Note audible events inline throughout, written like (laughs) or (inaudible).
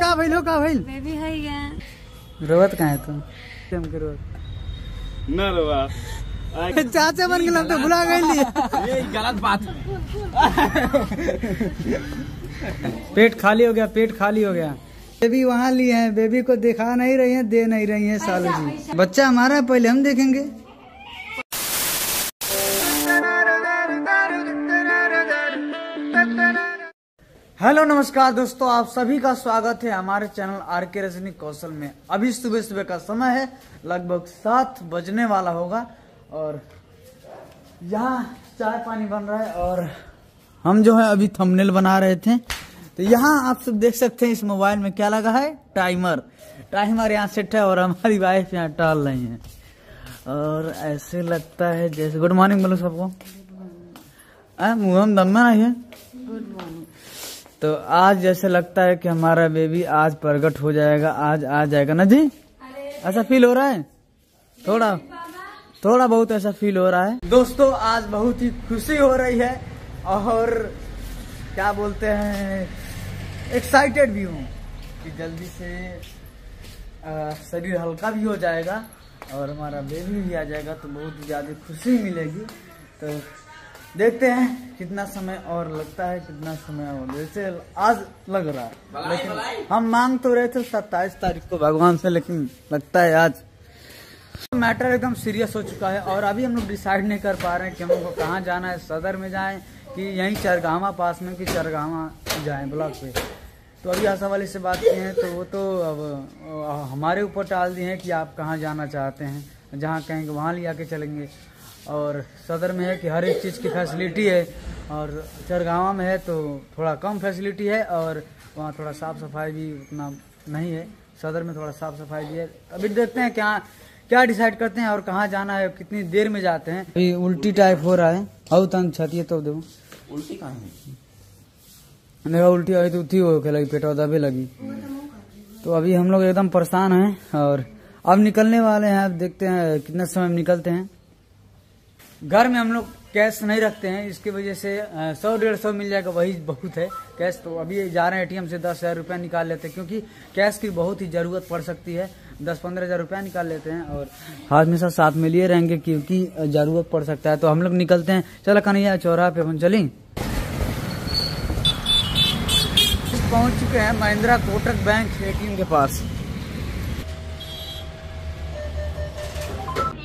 का भइल हो का भइल बेबी है ये रोवत का है तुम तुम के रोवत। न रवा। (laughs) चाचा बन गेल तो भुला गइली ये गलत बात पेट खाली हो गया पेट खाली हो गया। बेबी वहाँ लिए है बेबी को दिखा नहीं रही है दे नहीं रही है सालू जी। बच्चा हमारा है पहले हम देखेंगे। हेलो नमस्कार दोस्तों आप सभी का स्वागत है हमारे चैनल आर के रजनी कौशल में। अभी सुबह सुबह का समय है लगभग सात बजने वाला होगा और यहाँ चाय पानी बन रहा है और हम जो है अभी थंबनेल बना रहे थे। तो यहाँ आप सब देख सकते हैं इस मोबाइल में क्या लगा है? टाइमर टाइमर यहाँ सेट है और हमारी वाइफ यहाँ टाल रही है। और ऐसे लगता है जैसे गुड मॉर्निंग बोलो सबको। आ, मुँह में दम में नहीं है? तो आज जैसे लगता है कि हमारा बेबी आज प्रगट हो जाएगा आज आ जाएगा ना जी? ऐसा फील हो रहा है? थोड़ा थोड़ा बहुत ऐसा फील हो रहा है। दोस्तों आज बहुत ही खुशी हो रही है और क्या बोलते हैं एक्साइटेड भी हूँ कि जल्दी से आ, शरीर हल्का भी हो जाएगा और हमारा बेबी भी आ जाएगा तो बहुत ज़्यादा खुशी मिलेगी। तो देखते हैं कितना समय और लगता है कितना समय और जैसे आज लग रहा है। लेकिन हम मांग तो रहे थे सत्ताईस तारीख को भगवान से लेकिन लगता है आज मैटर एकदम सीरियस हो चुका है और अभी हम लोग डिसाइड नहीं कर पा रहे हैं कि हम लोग को कहाँ जाना है सदर में जाएँ कि यहीं चरगावा पास में कि चरगावा जाएँ ब्लॉक पे। तो अभी आशा वाली से बात की है तो वो तो अब हमारे ऊपर टाल दिए हैं कि आप कहाँ जाना चाहते हैं जहाँ कहेंगे वहाँ ले आके चलेंगे। और सदर में है कि हर एक चीज़ की फैसिलिटी है। और चरगावा में है तो थोड़ा कम फैसिलिटी है और वहाँ थोड़ा साफ़ सफ़ाई भी उतना नहीं है। सदर में थोड़ा साफ़ सफ़ाई भी है। अभी देखते हैं क्या क्या डिसाइड करते हैं और कहाँ जाना है कितनी देर में जाते हैं। अभी उल्टी टाइप हो रहा है। और तंग छतिए तो देखो। उल्टी कहाँ है? उल्टी आई तो उठी हो लगी पेटवा दबे लगी। तो अभी हम लोग एकदम परेशान हैं और अब निकलने वाले हैं। अब देखते हैं कितने समय में निकलते हैं। घर में हम लोग कैश नहीं रखते हैं, इसकी वजह से सौ, डेढ़ सौ मिल जाएगा, वही बहुत है कैश तो। अभी जा रहे हैं एटीएम से दस हज़ार रुपया निकाल लेते हैं, क्योंकि कैश की बहुत ही ज़रूरत पड़ सकती है। दस, पंद्रह हज़ार रुपया निकाल लेते हैं और हाथ हमेशा साथ में लिए रहेंगे, क्योंकि ज़रूरत पड़ सकता है। तो हम लोग निकलते हैं। चलो, कन्हैया चौराहा पे हम चलें। पहुँच चुके हैं महिंद्रा कोटक बैंक एटीएम के पास।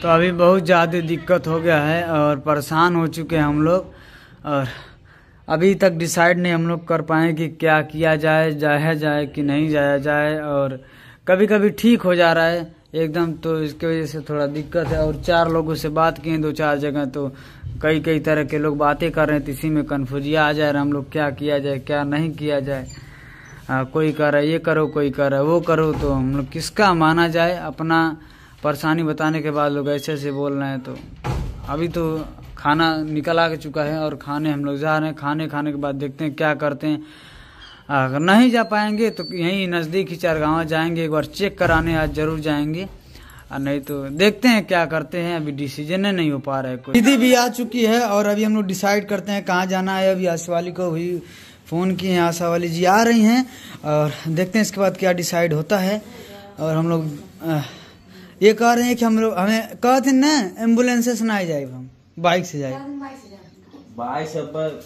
तो अभी बहुत ज़्यादा दिक्कत हो गया है और परेशान हो चुके हैं हम लोग। और अभी तक डिसाइड नहीं हम लोग कर पाए कि क्या किया जाए, जाया जाए कि नहीं जाया जाए और कभी कभी ठीक हो जा रहा है। एकदम तो इसकी वजह से थोड़ा दिक्कत है और चार लोगों से बात किए दो चार जगह तो कई कई तरह के लोग बातें कर रहे हैं तो इसी में कन्फ्यूजिया आ जा रहा है हम लोग, क्या किया जाए, क्या नहीं किया जाए। हाँ कोई कर रहा है, ये करो, कोई कर रहा है, वो करो तो हम लोग किसका माना जाए, अपना परेशानी बताने के बाद लोग ऐसे ऐसे बोल रहे हैं तो अभी तो खाना निकल आ चुका है और खाने हम लोग जा रहे हैं। खाने खाने के बाद देखते हैं क्या करते हैं। अगर नहीं जा पाएँगे तो यहीं नज़दीक ही चारगावा जाएँगे, एक बार चेक कराने आज ज़रूर जाएँगे। और नहीं तो देखते हैं क्या करते हैं। अभी डिसीज़न नहीं हो पा रहा है कोई। दीदी भी आ चुकी है और अभी हम लोग डिसाइड करते हैं कहाँ जाना है। अभी आशा वाली को भी फ़ोन किए हैं। आशा वाली जी आ रही हैं और देखते हैं इसके बाद क्या डिसाइड होता है। और हम लोग ये कह रहे हैं कि हम लोग हमें कहते ना एंबुलेंस से ना जाए हम बाइक से जाए। सब पर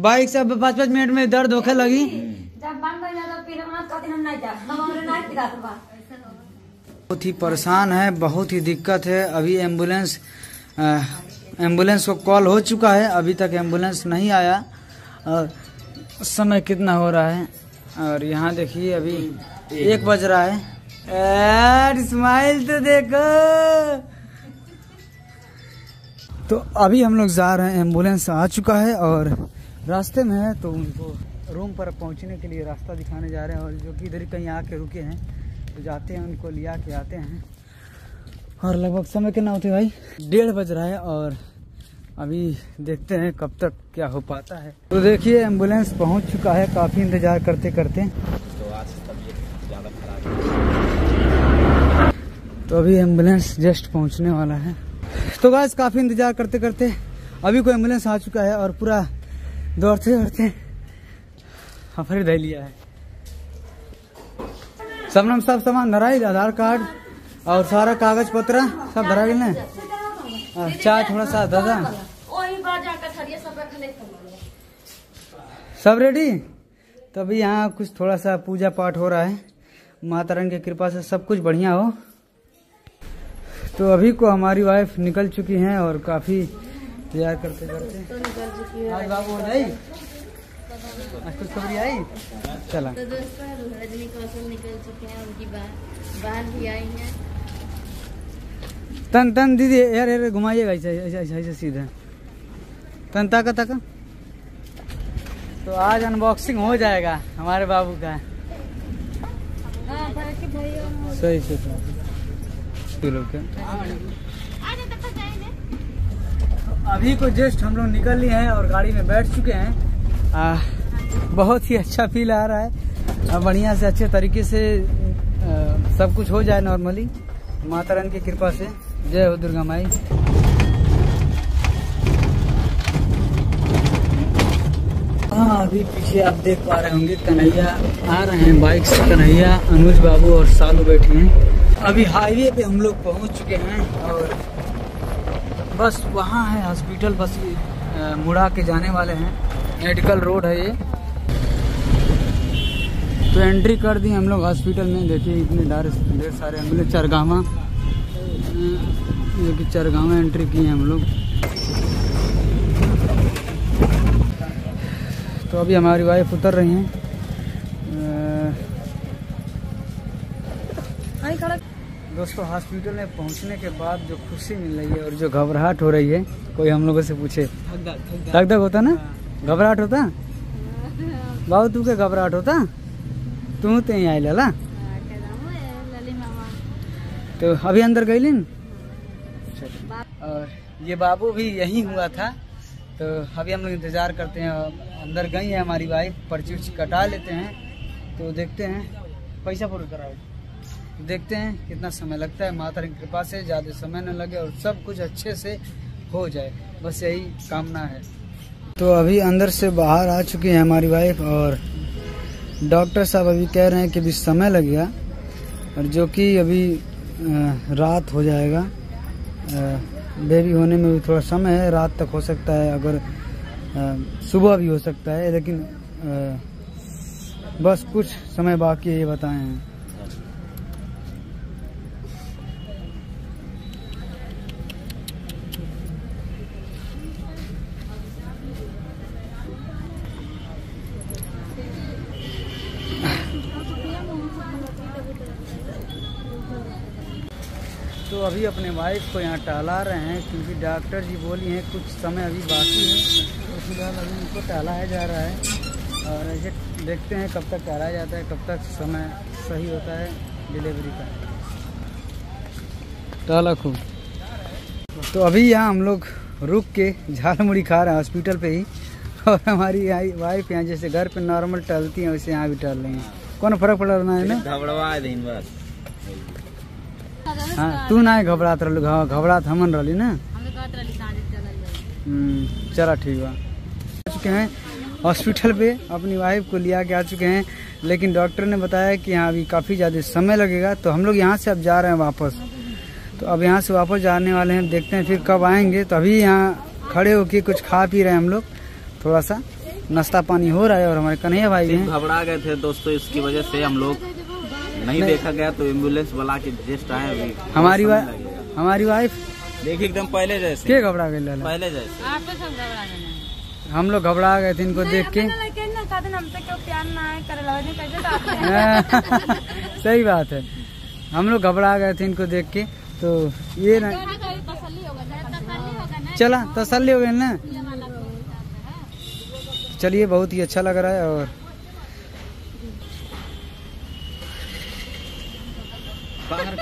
बाइक से अब पाँच पाँच मिनट में दर्द होखे लगी। जब बंद हो जाता फिर हम कहते हम नहीं जा हम हमरे नहीं पिला बा बहुत ही परेशान है बहुत ही दिक्कत है। अभी एंबुलेंस एंबुलेंस को कॉल हो चुका है अभी तक एंबुलेंस नहीं आया। और समय कितना हो रहा है? और यहाँ देखिए अभी एक बज रहा है। यार स्माइल तो देखो। तो अभी हम लोग जा रहे हैं एंबुलेंस आ चुका है और रास्ते में है तो उनको रूम पर पहुँचने के लिए रास्ता दिखाने जा रहे हैं और जो कि इधर कहीं आके रुके हैं तो जाते हैं, उनको लिया के आते हैं। और लगभग समय कितना होते भाई? डेढ़ बज रहा है और अभी देखते हैं कब तक क्या हो पाता है। तो देखिए एंबुलेंस पहुँच चुका है, काफ़ी इंतज़ार करते करते तो अभी एंबुलेंस जस्ट पहुँचने वाला है। तो गाइस, काफ़ी इंतज़ार करते करते अभी कोई एंबुलेंस आ चुका है और पूरा दौड़ते दौड़ते हफर दे लिया है। सबनम सब सामान धराई आधार कार्ड और सारा कागज़ पत्र सब धरा गए चाय थोड़ा सा दादा सब सब रेडी तभी यहाँ कुछ थोड़ा सा पूजा पाठ हो रहा है। माता रानी की कृपा से सब कुछ बढ़िया हो। तो अभी को हमारी वाइफ निकल चुकी हैं और काफ़ी तैयार करते करते आज बाबू हो जाई? आज कुछ खबरी आई? चला। तो दोस्तों रजनी कौशल निकल चुके हैं उनकी भी आई हैं। तन तन दीदी यार यार घुमाइएगा ऐसे ऐसे ऐसे ऐसे सीधा। तन ताका ताका। तो आज अनबॉक्सिंग हो जाएगा हमारे बाबू का। सही सही। से किलो के अभी को जस्ट हम लोग निकल लिए हैं और गाड़ी में बैठ चुके हैं। आ, बहुत ही अच्छा फील आ रहा है। बढ़िया से अच्छे तरीके से आ, सब कुछ हो जाए नॉर्मली माता रानी की कृपा से। जय हो दुर्गा माई। हाँ अभी पीछे आप देख पा रहे होंगे कन्हैया आ रहे हैं बाइक से कन्हैया अनुज बाबू और सालू बैठे हैं। अभी हाईवे पे हम लोग पहुँच चुके हैं और बस वहाँ है, हॉस्पिटल, बस मुड़ा के जाने वाले हैं। मेडिकल रोड है ये। तो एंट्री कर दी हम लोग हॉस्पिटल में। देखिए इतने ढेर ढेर सारे एंबुलेंस चरगामा ये कि चरगामा एंट्री किए हम लोग। तो अभी हमारी वाइफ उतर रही हैं। दोस्तों हॉस्पिटल में पहुँचने के बाद जो खुशी मिल रही है और जो घबराहट हो रही है कोई हम लोगों से पूछे। धक धक होता ना? घबराहट होता? बाबू तू के घबराहट होता? तू तो यहीं आई लला। तो अभी अंदर गई लिन? और ये बाबू भी यही हुआ था। तो अभी हम लोग इंतज़ार करते हैं अंदर गई है हमारी वाइफ पर्ची उर्ची कटा लेते हैं। तो देखते हैं पैसा पूरा कराओ। देखते हैं कितना समय लगता है। माता की कृपा से ज़्यादा समय न लगे और सब कुछ अच्छे से हो जाए। बस यही कामना है। तो अभी अंदर से बाहर आ चुकी है हमारी वाइफ और डॉक्टर साहब अभी कह रहे हैं कि अभी समय लगेगा और जो कि अभी रात हो जाएगा। बेबी होने में भी थोड़ा समय है। रात तक हो सकता है अगर सुबह भी हो सकता है। लेकिन बस कुछ समय बाकी ये बताए। हैं तो अभी अपने वाइफ को यहाँ टहला रहे हैं क्योंकि डॉक्टर जी बोली हैं कुछ समय अभी बाकी है तो फ़िलहाल अभी उनको टहलाया जा रहा है। और ऐसे देखते हैं कब तक टहलाया जाता है कब तक समय सही होता है डिलीवरी का। टहला खूब। तो अभी यहाँ हम लोग रुक के झाल मुड़ी खा रहे हैं हॉस्पिटल पे ही। और हमारी वाइफ यहाँ जैसे घर पे नॉर्मल टहलती हैं वैसे यहाँ भी टहल रही हैं। कौन फ़र्क पड़ रहा है ना हाँ तू ना घबरात रहलू घ- घबरात हमन रहली ना। रही कहाँ चला हम्म, चला ठीक बा। आ चुके हैं हॉस्पिटल पे अपनी वाइफ को लिया के आ चुके हैं लेकिन डॉक्टर ने बताया कि यहाँ अभी काफ़ी ज़्यादा समय लगेगा तो हम लोग यहाँ से अब जा रहे हैं वापस। तो अब यहाँ से वापस जाने वाले हैं देखते हैं फिर कब आएँगे। तो अभी यहाँ खड़े होके कुछ खा पी रहे हैं हम लोग। थोड़ा सा नाश्ता पानी हो रहा है और हमारे कन्हैया भाई घबरा गए थे दोस्तों इसकी वजह से हम लोग नहीं देखा गया तो एंबुलेंस वाला के जस्ट आए अभी। हमारी समय वा, लगेगा। हमारी वाइफ देखिए एकदम पहले जैसे। के घबरा लाला? पहले जैसे। तो गए हम लोग घबरा गए थे इनको देख के। हमसे क्यों प्यार ना है करे लगे कैसे तो (laughs) सही बात है। हम लोग घबरा गए थे इनको देख के। तो ये ना चला तसल्ली हो गई ना? चलिए बहुत ही अच्छा लग रहा है और बाहर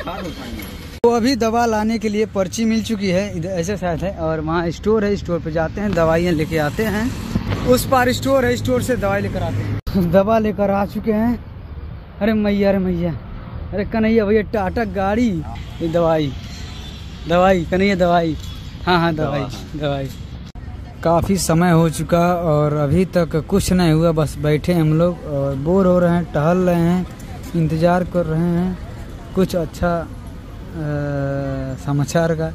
तो अभी दवा लाने के लिए पर्ची मिल चुकी है इधर ऐसे साथ है और वहाँ स्टोर है स्टोर पे जाते हैं दवाइयाँ लेके आते हैं। उस पार स्टोर है स्टोर से दवाई लेकर आते हैं। (laughs) दवा लेकर आ चुके हैं। अरे मैया अरे मैया। अरे कन्हैया भैया टाटा गाड़ी। ये दवाई। दवाई कन्हैया दवाई। हाँ हाँ दवाई दवाई। काफ़ी समय हो चुका और अभी तक कुछ नहीं हुआ बस बैठे हम लोग और बोर हो रहे हैं टहल रहे हैं इंतज़ार कर रहे हैं। कुछ अच्छा अ, समाचार का।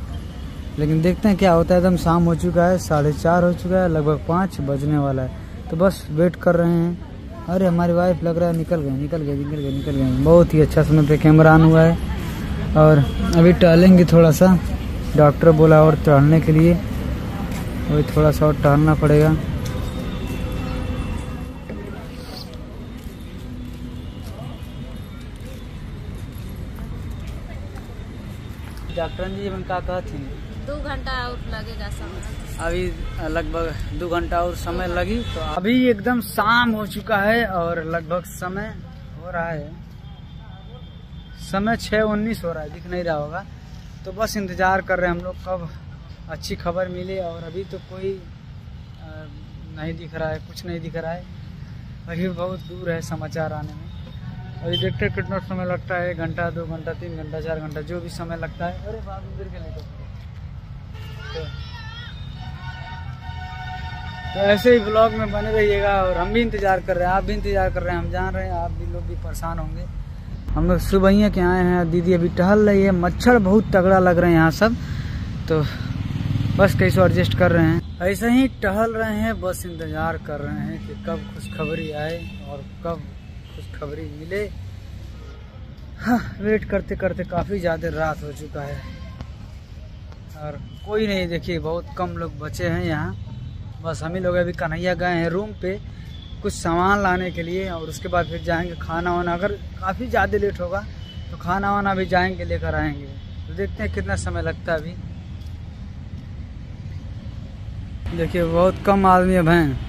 लेकिन देखते हैं क्या होता है। एकदम शाम हो चुका है साढ़े चार हो चुका है लगभग पाँच बजने वाला है। तो बस वेट कर रहे हैं। अरे हमारी वाइफ लग रहा है निकल गए निकल गए निकल गए निकल गए। बहुत ही अच्छा समय पे कैमरा ऑन हुआ है। और अभी टहलेंगे थोड़ा सा डॉक्टर बोला और टहलने के लिए। अभी थोड़ा सा और टहलना पड़ेगा। डॉक्टर जी का कहती दो घंटा और लगेगा समय। अभी लगभग दो घंटा और समय लगी तो अभी एकदम शाम हो चुका है और लगभग समय हो रहा है। समय छः उन्नीस हो रहा है दिख नहीं रहा होगा। तो बस इंतज़ार कर रहे हैं हम लोग कब अच्छी खबर मिले और अभी तो कोई नहीं दिख रहा है कुछ नहीं दिख रहा है। अभी बहुत दूर है समाचार आने में। अभी देखते हैं कितना समय लगता है घंटा, दो घंटा, तीन घंटा, चार घंटा, जो भी समय लगता है। अरे बाबू गिर के तो तो ऐसे ही ब्लॉग में बने रहिएगा और हम भी इंतज़ार कर रहे हैं, आप भी इंतज़ार कर रहे हैं, हम जान रहे हैं, आप भी लोग भी परेशान होंगे। हम लोग सुबह के आए हैं, दीदी अभी टहल रही है, मच्छर बहुत तगड़ा लग रहे हैं यहाँ सब। तो बस कैसे एडजस्ट कर रहे हैं। ऐसे ही टहल रहे हैं, बस इंतज़ार कर रहे हैं कि कब खुशखबरी आए और कब खुशखबरी मिले। हाँ वेट करते करते काफ़ी ज़्यादा रात हो चुका है। और कोई नहीं, देखिए, बहुत कम लोग बचे हैं यहाँ। बस हम ही लोग अभी कन्हैया गए हैं रूम पे कुछ सामान लाने के लिए और उसके बाद फिर जाएँगे खाना वाना। अगर काफ़ी ज़्यादा लेट होगा तो खाना वाना भी जाएँगे, लेकर आएँगे। तो देखते हैं कितना समय लगता है अभी। देखिए, बहुत कम आदमी अब हैं।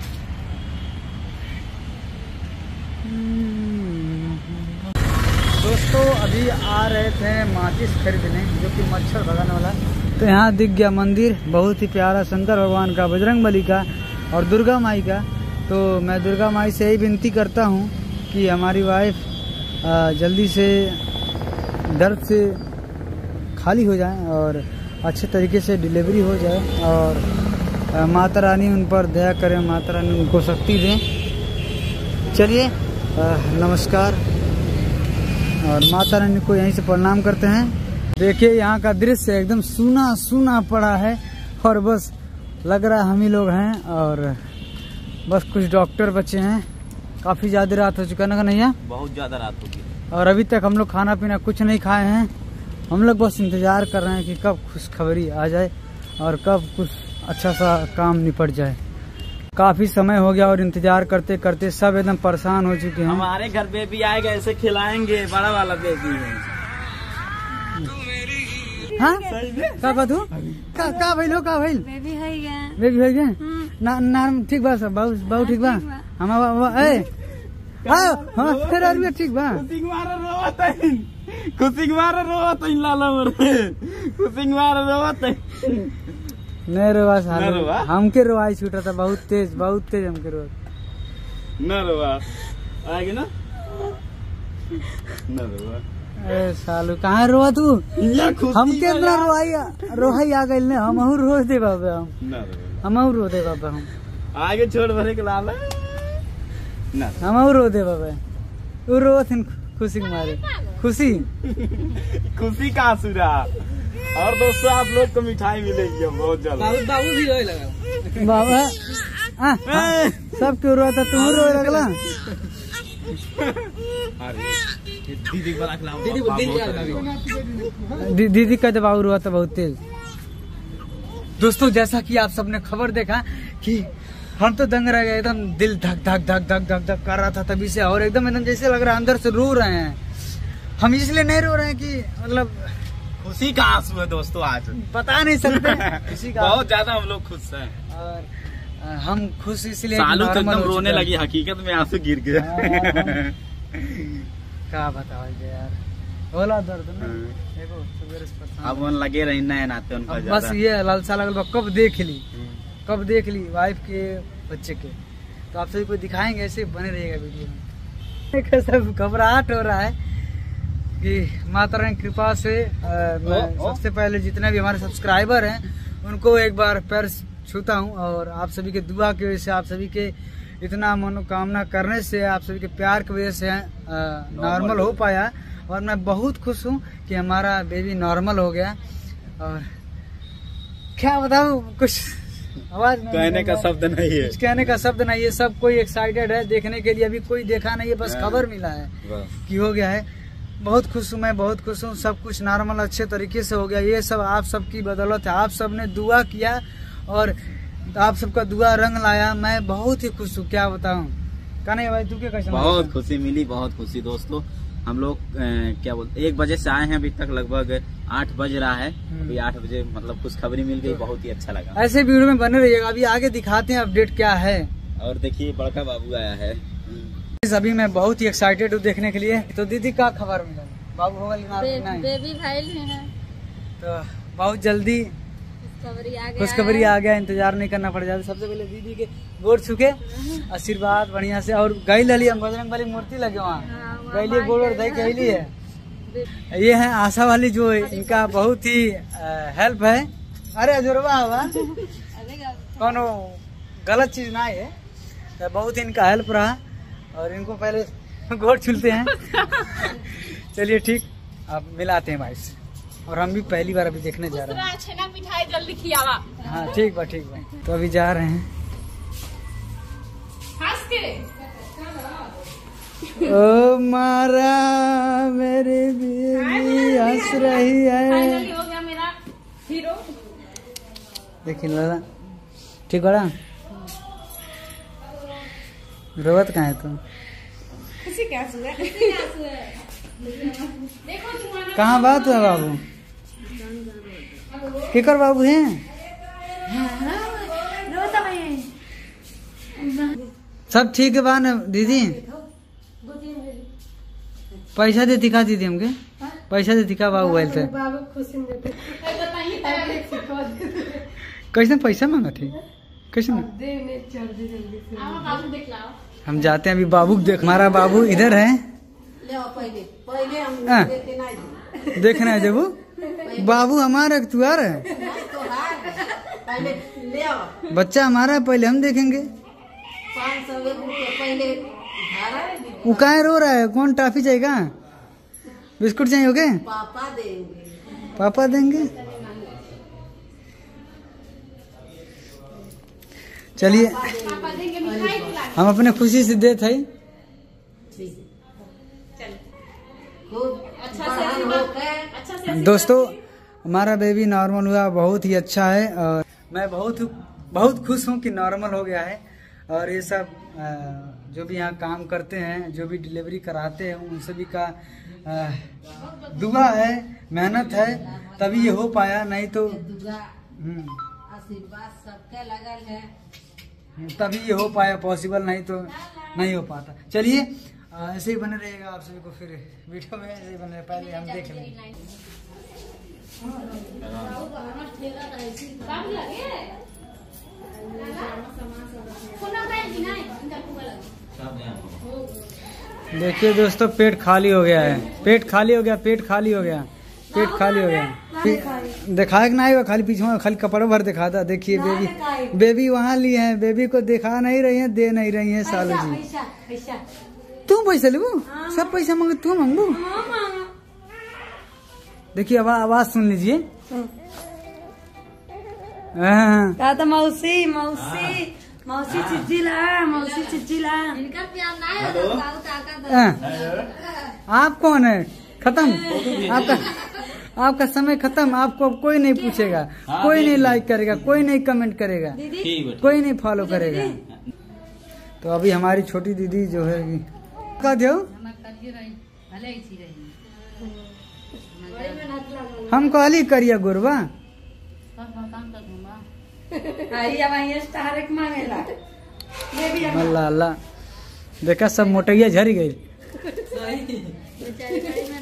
दोस्तों, अभी आ रहे थे माचिस खरीदने, जो कि मच्छर भगाने वाला। तो यहाँ दिख गया मंदिर, बहुत ही प्यारा, शंकर भगवान का, बजरंग बली का और दुर्गा माई का। तो मैं दुर्गा माई से यही विनती करता हूँ कि हमारी वाइफ जल्दी से दर्द से खाली हो जाए और अच्छे तरीके से डिलीवरी हो जाए और माता रानी उन पर दया करें, माता रानी उनको शक्ति दें। चलिए नमस्कार। और माता रानी को यहीं से प्रणाम करते हैं। देखिए यहाँ का दृश्य एकदम सूना सूना पड़ा है और बस लग रहा है हम ही लोग हैं और बस कुछ डॉक्टर बचे हैं। काफ़ी ज़्यादा रात हो चुका है ना कन्हैया बहुत ज़्यादा रात होगी और अभी तक हम लोग खाना पीना कुछ नहीं खाए हैं। हम लोग बस इंतज़ार कर रहे हैं कि कब खुशखबरी आ जाए और कब कुछ अच्छा सा काम निपट जाए। काफ़ी समय हो गया और इंतज़ार करते करते सब एकदम परेशान हो चुके हैं। हमारे घर बेबी आएगा ऐसे खिलाएँगे बड़ा वाला बेबी है। हाँ? का कथू का का भइल हो का भइल? बेबी है बेबी हो गए ना नाम ठीक बा सब बाबू बाबू ठीक बा? हम ए हाँ हाँ फिर ठीक बा। मारा है मारा है लाला मोर। मारा है नहीं रोवा रोवा? हमके रोवाई छूटा था बहुत तेज बहुत तेज हमके रोवा। न रोवा। आएगी ना? न रोवा। ए सालू कहाँ रोवा तू? हमके अंदर रोवाई रोहाई आ गइल ने हमहू रो दे बाबा हम। रोवा। हमहू रो दे बाबा हम। आगे छोड़ भरे के लाला न हमहू रो दे बाबा। उ रोवत हन खुशी मारे। खुशी। (laughs) खुशी का आंसुरा और दोस्तों आप लोग को मिठाई मिलेगी बहुत जल्द बाबू भी रोए लगा। बाबा आ, हाँ, सब क्यों रोआ था? तुम रोए लगला दीदी दीदी का जब बाबू रोआ था बहुत तेज। दोस्तों जैसा कि आप सबने खबर देखा कि हम तो दंग रह गए एकदम दिल धक धक धक धक धक धक कर रहा था तभी से और एकदम एकदम जैसे लग रहा है अंदर से रो रहे हैं। हम इसलिए नहीं रो रहे हैं कि मतलब खुशी का आँसू है दोस्तों आज। बता नहीं सकते। खुशी का बहुत ज़्यादा हम लोग खुश हैं। और हम खुश इसलिए सालू तो एकदम रोने लगी हकीकत में आँसू गिर गए। का बताओ यार। होला दर्द ना। देखो से परेशान अब उन लगे रही नए नाते उनका बस ये लालसा लगल कब देख ली? कब देख ली वाइफ के बच्चे के। तो आप सभी को दिखाएँगे ऐसे बने रहेगा वीडियो में। (laughs) सब घबराहट हो रहा है। कि माता रानी कृपा से मैं। सबसे पहले जितने भी हमारे सब्सक्राइबर हैं उनको एक बार पैर छूता हूँ और आप सभी के दुआ की वजह से आप सभी के इतना मनोकामना करने से आप सभी के प्यार की वजह से नॉर्मल हो पाया और मैं बहुत खुश हूँ कि हमारा बेबी नॉर्मल हो गया और क्या बताऊँ कुछ आवाज़ कहने का शब्द नहीं है कहने का शब्द नहीं है सब कोई एक्साइटेड है देखने के लिए अभी कोई देखा नहीं है बस हाँ। खबर मिला है। कि हो गया है बहुत खुश हूँ मैं बहुत खुश हूँ। सब कुछ नॉर्मल अच्छे तरीके से हो गया। ये सब आप सबकी बदौलत है। आप सबने दुआ किया और आप सबका दुआ रंग लाया। मैं बहुत ही खुश हूँ। क्या बताऊँ? कन्हैया भाई तू क्या कैसा बहुत खुशी मिली बहुत खुशी दोस्तों। हम लोग क्या बोलते एक बजे से आए हैं अभी तक लगभग आठ बज रहा है। हम्म। अभी आठ बजे मतलब खुशखबरी मिल गई बहुत ही अच्छा लगा। ऐसे वीडियो में बने रहिएगा। अभी आगे दिखाते हैं अपडेट क्या है। और देखिए बड़का बाबू आया है। अभी मैं बहुत ही एक्साइटेड हूँ देखने के लिए। तो दीदी का खबर मिला बाबू होगा बे, बेबी भाईल है। तो बहुत जल्दी खुशखबरी आ गया आ गया इंतज़ार नहीं करना पड़ जाता सबसे पहले दीदी के गोर छुके आशीर्वाद बढ़िया से। और गई लली हम बजरंग वाली मूर्ति लगे वहाँ। हाँ, गईली गोड़ और दही गईली है। ये है आशा वाली जो इनका बहुत ही हेल्प है। अरे अजुर्बा हवा कोनो गलत चीज़ ना है। तो बहुत इनका हेल्प रहा। और इनको पहले गोड़ छूलते हैं। (laughs) चलिए ठीक अब मिलाते हैं भाई। से और हम भी पहली बार अभी देखने जा रहे हैं। मिठाई जल्दी खियावा हाँ ठीक बा ठीक बा। तो अभी जा रहे हैं। हंस के। ओ मारा मेरी बीवी हंस रही है। फाइनली हो गया मेरा हीरो देखिए लाला। ठीक बड़ा? रोवत कहाँ है तुम? खुशी क्या सुना देखो तुम्हारा कहाँ बात है बाबू? केकर बाबू हैं? सब ठीक है बा ना दीदी? पैसा दे दिखा दीदी हमके। पैसा दे दिखा बाबू आयल थे कैसे पैसा मांगा थी कैसे हम जाते हैं अभी बाबू देख हमारा बाबू इधर है। पहले पहले हम। देखना है जबू बाबू हमारा तू आ रहा है। तो पहले ले बच्चा हमारा है पहले हम देखेंगे। वो काहे रो रहा है? कौन टॉफी चाहिए बिस्कुट चाहिए होगे पापा देंगे। पापा देंगे? चलिए। हम अपने खुशी से अच्छा से दोस्तों, हमारा बेबी नॉर्मल हुआ, बहुत ही अच्छा है, और मैं बहुत बहुत खुश हूँ कि नॉर्मल हो गया है, और ये सब जो भी यहाँ काम करते हैं, जो भी डिलीवरी कराते हैं, उन सभी का दुआ है, मेहनत है, तभी ये हो पाया, नहीं तो आशीर्वाद सबके लगल है तभी ये हो पाया पॉसिबल नहीं तो नहीं हो पाता। चलिए ऐसे ही बने रहेगा आप सभी को फिर वीडियो में, ऐसे ही बने पहले हम देख लेंगे। देखिए दोस्तों, पेट खाली हो गया है। पेट खाली हो गया, पेट खाली हो गया, पेट खाली हो गया। दिखाए ना होगा खाली पीछे खाली कपड़ा भर दिखाता देखिए बेबी बेबी वहाँ ली है। बेबी को दिखा नहीं रही है दे नहीं रही है सालू जी। तू पैसा। लेबू? सब पैसा मांगे तू मांगू? देखिए आवाज़ आवाज़ सुन लीजिए। हाँ, दादा मौसी मौसी मौसी चिज्जिला मौसी चिज्जिला। इनका प्यार ना है तो हाँ। आप कौन है? खत्म। आपका आपका समय खत्म आपको अब कोई नहीं पूछेगा कोई नहीं लाइक करेगा कोई नहीं कमेंट करेगा कोई नहीं फॉलो करेगा। तो अभी हमारी छोटी दीदी जो है हम कहली करिया गुरबा अल्लाह अल्लाह। देखा सब मोटैया झरी गई।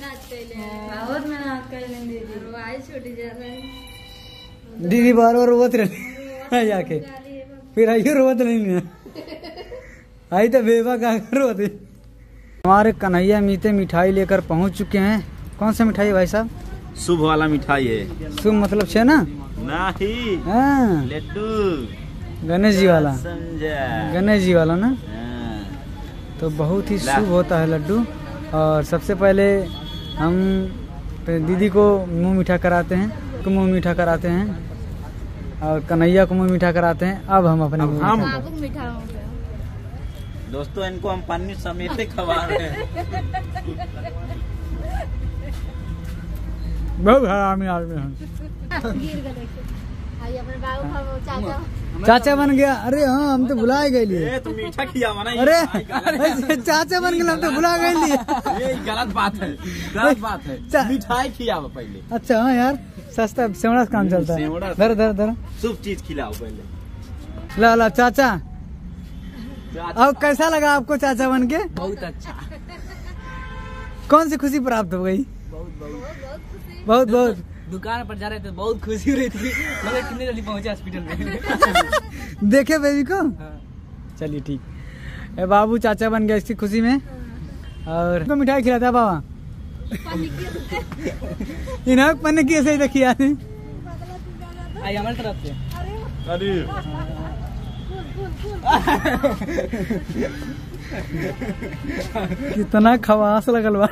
(laughs) बहुत मेहनत कर लें दीदी। और वो आई छोटी जा रही दीदी बार बार रोवत रही (laughs) जाके। फिर आइयो रोवत नहीं है। आई तो बेबा का रोवत है। हमारे कन्हैया मीते मिठाई लेकर पहुँच चुके हैं। कौन सा मिठाई भाई साहब? शुभ वाला मिठाई है। शुभ मतलब छे ना? नहीं। हाँ। लड्डू। गणेश जी वाला। गणेश जी वाला ना? हाँ। तो बहुत ही शुभ होता है लड्डू। और सबसे पहले हम पे- दीदी को मुँह मीठा कराते हैं को मुँह मीठा कराते हैं और कन्हैया को मुँह मीठा कराते हैं अब हम अपने अब हम- दोस्तों इनको हम पन्नी समेत खवा रहे हैं। बहुत हरामी आदमी हैं। चाचा बन गया। अरे हाँ हम तो भुला गए ए, तो मीठा खिया ना ये अरे चाचा बन गया हम तो भुला गए ये गलत बात है गलत बात है। मिठाई खिलाओ पहले। अच्छा हाँ यार सस्ता सेवड़ा से काम चलता है। धर धर धर। शुभ चीज़ खिलाओ पहले। ला ला चाचा। चाचा- अब कैसा लगा आपको चाचा बन के? बहुत अच्छा। कौन सी खुशी प्राप्त हो गई? बहुत बहुत। बहुत बहुत। दुकान पर जा रहे थे बहुत खुशी हो रही थी। मगर कितने जल्दी पहुँचे हॉस्पिटल में? देखे बेबी को? हाँ। चलिए ठीक। ए बाबू चाचा बन गया इसकी खुशी में। और तो मिठाई खिलाता है बाबा। इन्हें पन्ने की ऐसे ही तो खिया है आई हमारी तरफ़ से। अरे। कितना खवास लगल बा।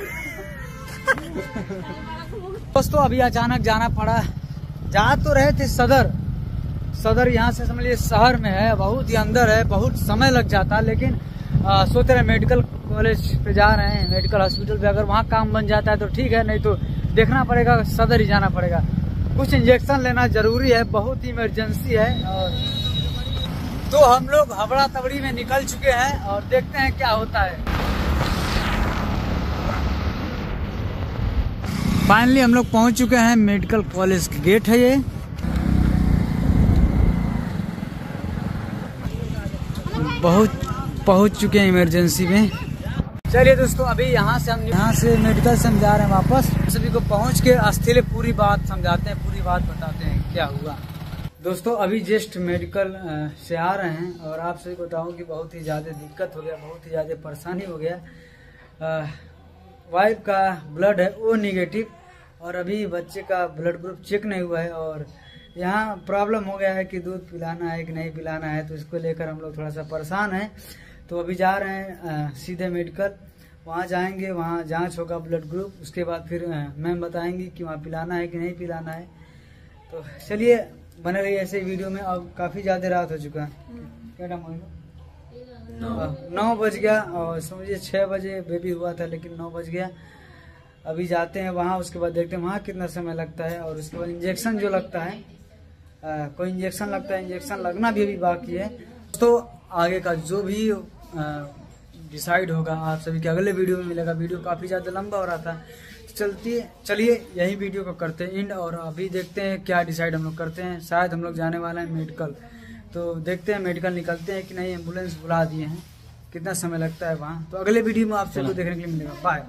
दोस्तों अभी अचानक जाना पड़ा। जा तो रहे थे सदर। सदर यहाँ से समझिए शहर में है बहुत ही अंदर है बहुत समय लग जाता है लेकिन आ, सोच रहे मेडिकल कॉलेज पे जा रहे हैं मेडिकल हॉस्पिटल पे। अगर वहाँ काम बन जाता है तो ठीक है नहीं तो देखना पड़ेगा सदर ही जाना पड़ेगा। कुछ इंजेक्शन लेना ज़रूरी है बहुत ही इमरजेंसी है और तो हम लोग हबड़ा तबड़ी में निकल चुके हैं और देखते हैं क्या होता है। फाइनली हम लोग पहुँच चुके हैं मेडिकल कॉलेज के गेट है ये। बहुत पहुँच चुके हैं इमरजेंसी में। चलिए दोस्तों, अभी यहाँ से हम यहाँ से मेडिकल से हम जा रहे हैं वापस। सभी को पहुँच के अस्थिर पूरी बात समझाते हैं, पूरी बात बताते हैं क्या हुआ। दोस्तों, अभी जस्ट मेडिकल से आ रहे हैं और आप सभी को बताऊँ कि बहुत ही ज़्यादा दिक्कत हो गया, बहुत ही ज़्यादा परेशानी हो गया। वाइफ का ब्लड है वो निगेटिव और अभी बच्चे का ब्लड ग्रुप चेक नहीं हुआ है और यहाँ प्रॉब्लम हो गया है कि दूध पिलाना है कि नहीं पिलाना है तो इसको लेकर हम लोग थोड़ा सा परेशान हैं। तो अभी जा रहे हैं सीधे मेडिकल वहाँ जाएँगे वहाँ जाँच होगा ब्लड ग्रुप उसके बाद फिर मैम बताएँगी कि वहाँ पिलाना है कि नहीं पिलाना है। तो चलिए बने रहिए ऐसे वीडियो में अब काफ़ी ज़्यादा रात हो चुका है। क्या टाइम होगा नौ। बज गया और समझिए छः बजे बेबी हुआ था लेकिन नौ बज गया। अभी जाते हैं वहाँ उसके बाद देखते हैं वहाँ कितना समय लगता है और उसके बाद इंजेक्शन जो लगता है अ, कोई इंजेक्शन लगता है इंजेक्शन लगना भी अभी बाकी है। तो आगे का जो भी डिसाइड होगा आप सभी के अगले वीडियो में मिलेगा। वीडियो काफ़ी ज़्यादा लंबा हो रहा था। चलती चलिए यही वीडियो को करते हैं इंड और अभी देखते हैं क्या डिसाइड हम लोग करते हैं। शायद हम लोग जाने वाले हैं मेडिकल तो देखते हैं मेडिकल निकलते हैं कि नहीं एंबुलेंस बुला दिए हैं। कितना समय लगता है वहाँ? तो अगले वीडियो में आप सबको देखने के लिए मिलेगा। बाय